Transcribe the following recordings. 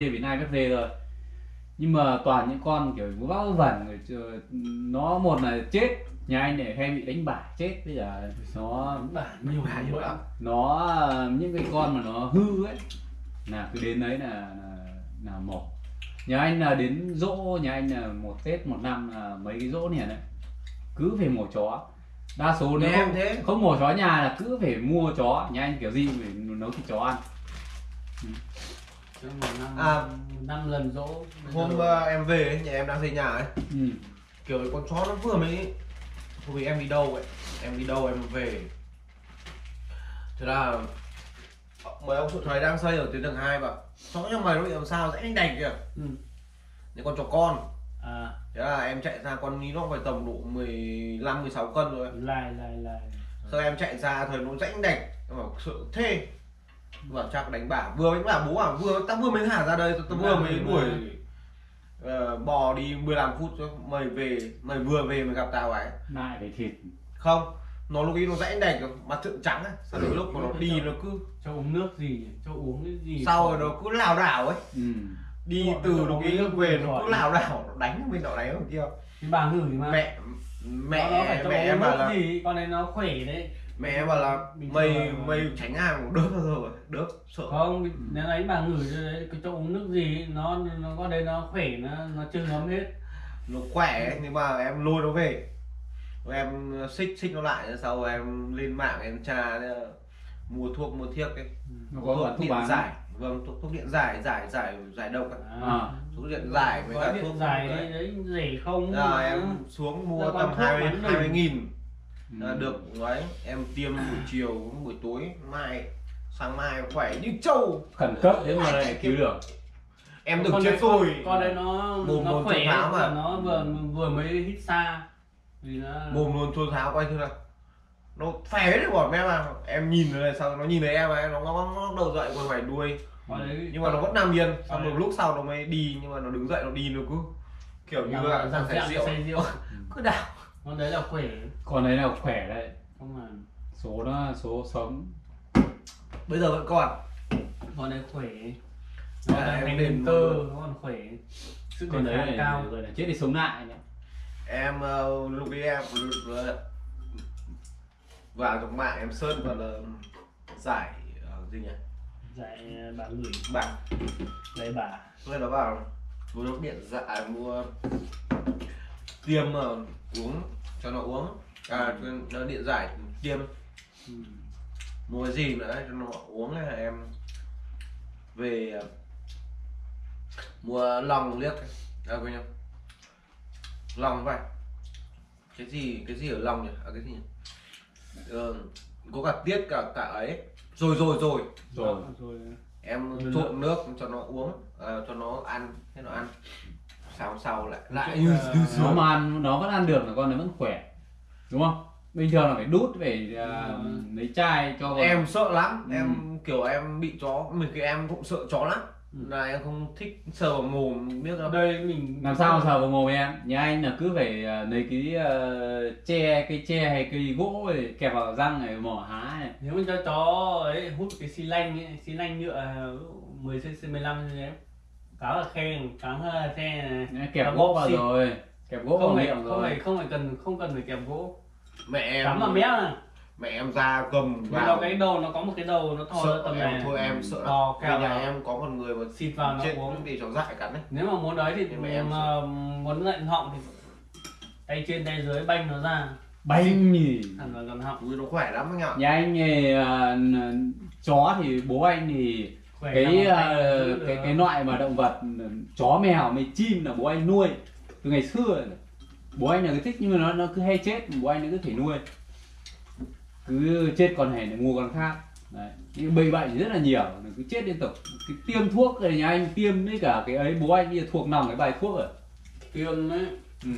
Việt Nam FV rồi. Nhưng mà toàn những con kiểu vớ vẩn nó một là chết nhà anh này hay bị đánh bả chết bây giờ nó nhiều Bả nhiều lắm. nó những cái con mà nó hư ấy là cứ đến đấy là là, là mổ. Nhà anh là đến dỗ nhà anh là một tết một năm là mấy cái dỗ này này cứ phải mổ chó. Đa số nếu không, thế. không mổ chó nhà là cứ phải mua chó. Nhà anh kiểu gì phải nấu thịt chó ăn. một năm À. năm lần dỗ hôm ờ, em về ấy, nhà em đang xây nhà ấy. Ừ. kiểu con chó nó vừa mới hôm vì em đi đâu vậy em đi đâu em về. Thế là mấy ông chủ thuế đang xây ở tuyến đường hai và chó nhà mày nó bị làm sao dễ đánh đành kìa. Ừ. những con chó con. À. Thế là em chạy ra con ní nó phải tầm độ 15 16 cân rồi lại lại lại. Sau em chạy ra thời nó rãnh em bảo sợ thê bảo chắc đánh bả. Vừa đánh bả bố bảo vừa tao vừa mới thả ra đây tao vừa mới đuổi. ờ, bò đi 15 phút thôi mày về mày vừa về mày gặp tao ấy. Lại phải thịt. Không nó lúc ý nó rãnh đạch mặt trượng trắng ấy sau đến lúc mà nó đi nó cứ cho uống nước gì cho uống cái gì sau rồi nó cứ lảo đảo ấy. Ừ. đi Gọi từ lúc nước về nó cứ lảo đảo nó đánh bên đó đánh bên kia. Cái bà ngửi mà. Mẹ mẹ nó phải cho mẹ uống em bảo nước là gì? Con này nó khỏe đấy mẹ em bảo là Bình mày là- mày tránh hàng đớp bao giờ rồi đớp sợ. Không nếu ấy bà ngửi cho đấy cứ cho uống nước gì nó nó có đấy nó khỏe nó nó chưa ngấm hết. Nó khỏe ấy, nhưng mà em lôi nó về. Rồi em xích xích nó lại sau em lên mạng em tra ờ, mua thuốc mua thiếc ấy. Nó có thuốc thuốc điện giải. vâng thuốc, thuốc điện giải giải giải giải độc ấy. À. thuốc điện giải với cả thuốc dài đấy. đấy, rẻ không? Rồi mà. em xuống mua quán tầm thuốc 20 bán mình. 20 nghìn Ừ. là được đấy em tiêm buổi chiều buổi tối mai sáng mai khỏe như trâu. Khẩn cấp thế mà lại cứu được. Em được chết rồi con, con đấy nó Mồm nó khỏe tháo mà. mà. nó vừa vừa mới hít xa. Vì nó mồm luôn chua tháo quay thứ nào nó phè đấy bỏ em à em nhìn rồi sau nó nhìn thấy em ấy nó ngó ngó đầu dậy quay ngoài đuôi. Đấy nhưng mà nó vẫn nằm yên. Xong một lúc sau nó mới đi nhưng mà nó đứng dậy nó đi nó cứ. Kiểu như là say rượu. Cứ đảo con đấy là khỏe. Con đấy là khỏe đấy. Không mà. Số nó số sống. Bây giờ vẫn còn. Con đấy khỏe. Nó là em lên cơ nó còn khỏe. Sức con đề đấy kháng là cao. gọi là chết đi sống lại nhỉ? Em ờ, lúc ấy em vừa- vào trong mạng em search vào là giải ờ, gì nhỉ? Dạy bà ngửi bảng lấy bà lên nó bảo mua điện dạ mua tiêm mà uống cho nó uống. À nó điện giải tiêm. Ừ. mua gì nữa cho nó uống là em về ờ, mua lòng liếc à quên nhầm lòng vậy cái gì cái gì ở lòng nhỉ? À cái gì nhỉ? Ờ, có cả tiết cả cả ấy. Rồi rồi rồi. Rồi. Rồi. Em trộn nước cho nó uống ờ, cho nó ăn thế nó ăn sau sau lại lại như ờ, từ nó mà ăn nó vẫn ăn được là con nó vẫn khỏe đúng không? Bình thường là phải đút phải à, Ừ. lấy chai cho con. Em sợ lắm Ừ. em kiểu em bị chó mình cái em cũng sợ chó lắm. Ừ. là em không thích sờ vào mồm biết không? Đây mình làm sao mà sờ vào mồm em? Nhà anh là cứ phải à, lấy cái uh, tre cây tre hay cây gỗ để kẹp vào răng này mỏ há này. Nếu mà cho chó ấy hút cái xi lanh ấy xi lanh nhựa 10 cc 15 như cáo là khen cắn là xe này Đấy, kẹp gỗ vào rồi. Kẹp gỗ không phải miệng không rồi. phải không phải cần không cần phải kẹp gỗ. Mẹ em cắm vào mép này mẹ em ra cầm Vì vào. nó cái đầu nó có một cái đầu nó thò ra sợ tầm này. thôi em sợ lắm. To Vì nhà vào. em có một người mà xịt vào nó uống. để cho dại cắn đấy nếu mà muốn đấy thì mà em mà muốn lệnh họng thì tay trên tay dưới banh nó ra. Bánh nhỉ thẳng vào gần họng. Ui nó khỏe lắm anh ạ. Nhà anh thì à, n- chó thì bố anh thì cái giữ cái cái loại mà động vật chó mèo mấy chim là bố anh nuôi. Từ ngày xưa bố anh là cái thích nhưng mà nó nó cứ hay chết bố anh nó cứ thể nuôi. Cứ chết con này để mua con khác. Đấy nhưng bệnh bệnh thì rất là nhiều nó cứ chết liên tục. Cái tiêm thuốc này nhà anh tiêm với cả cái ấy bố anh bây giờ thuộc nòng cái bài thuốc rồi. Tiêm ấy ừ.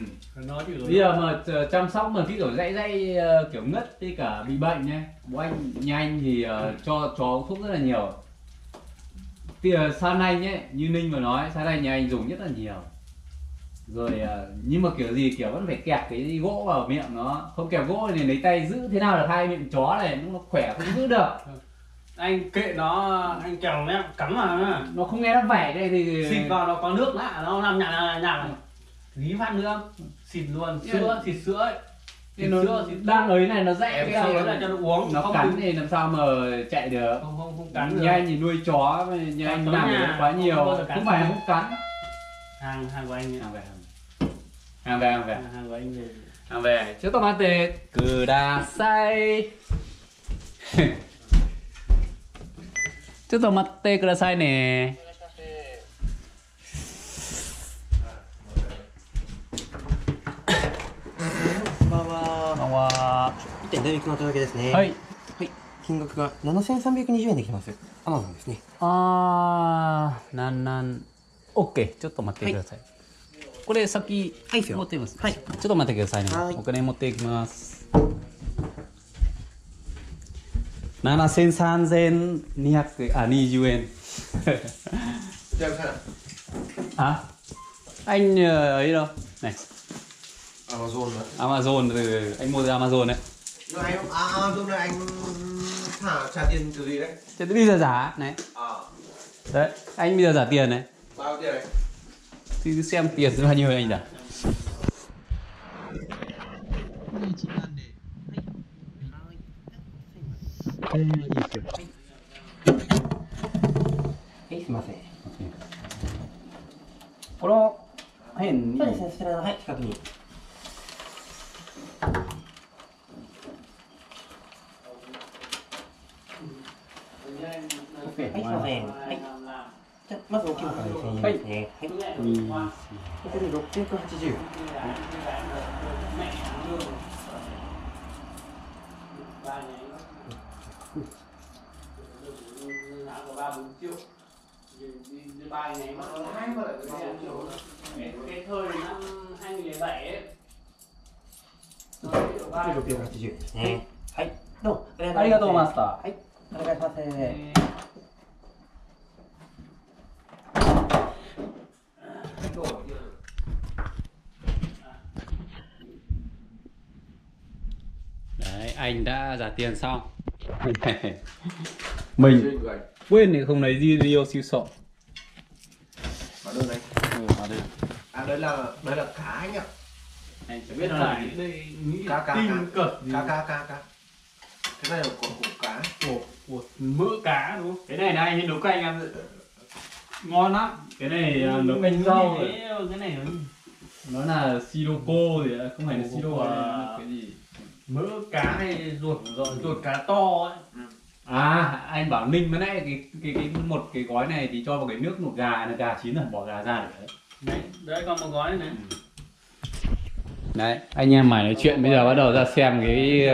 nó chỉ bây giờ mà ch- chăm sóc mà cái kiểu dãy dãy ờ, kiểu ngất với cả bị bệnh nhé bố anh nhà anh thì ờ, cho chó thuốc rất là nhiều thì uh, san anh nhé như ninh vừa nói san anh nhà anh dùng rất là nhiều. Rồi ờ, nhưng mà kiểu gì kiểu vẫn phải kẹp cái gỗ vào miệng nó. Không kẹp gỗ thì lấy tay giữ thế nào được hai miệng chó này nó khỏe không giữ được. Anh kệ nó anh kèo nó cắm vào nó không nghe nó vẻ đây thì xịt vào nó có nước lạ nó làm nhạt nhạt nhạt tí phát nữa xịt luôn sữa xịt sữa ấy. Thì nó đang ấy này nó dạy Em cái này này. là cho nó uống. Nó không cắn thì làm sao mà chạy được. Không không không cắn như anh thì nuôi chó như anh làm nhà, quá không nhiều. Không phải không cắn. Hàng hàng của anh hàng về hàng về. Hàng về hàng của anh về hàng về. Trước tomate cứ đa say. Trước tomate cứ đa say nè 点大肉のお届けですね。。はい。い。金額が7320円できてます。アマゾンです。ね。あーなんなん。OK ちょっと待ってください、これ先はいですよ。持ってみますはい。ちょっと待ってくださいね。はい。お金持っていきます。73,200à 20円 hả anh ấy đâu này Amazon mà Amazon anh mua từ Amazon đấy Nhưng anh à, này anh thả trả tiền từ gì đấy Thế bây giờ giả này à đấy anh bây giờ giả tiền này bao tiền đấy thì cứ xem tiền bao nhiêu anh giả はい、すみません。この辺にそうですね、そちらの、はい、近くに。OK はい、すみません。はい。じゃあまず大きいのから2000円ですね。はい。これで680。cái thời năm 2007 ấy これ680ですね。はい。どうも。ありがとうマスターはい。お願いします。Đấy, anh đã trả tiền xong. Mình. Quên thì không lấy video siêu sọ Hóa đơn này ừ, hóa đơn. À đây là đây là cá anh ạ. Anh chẳng biết nó là đây Cá, cá, tinh cá. cật Cá cá cá cá. Cái này là của, của cá. Của của mỡ cá đúng không? Cái này là anh nấu canh ăn. Ngon lắm. Cái này là nấu canh rau cái này nó là sirocco thì không phải là siro wow. là cái gì mỡ cá hay ruột ruột, ruột cá to ấy. À, anh bảo Ninh mới nãy cái, cái cái một cái gói này thì cho vào cái nước một gà, là gà chín rồi, bỏ gà ra để đấy. đấy đấy còn một gói này Đấy, anh em mày nói chuyện bây giờ bắt đầu ra xem cái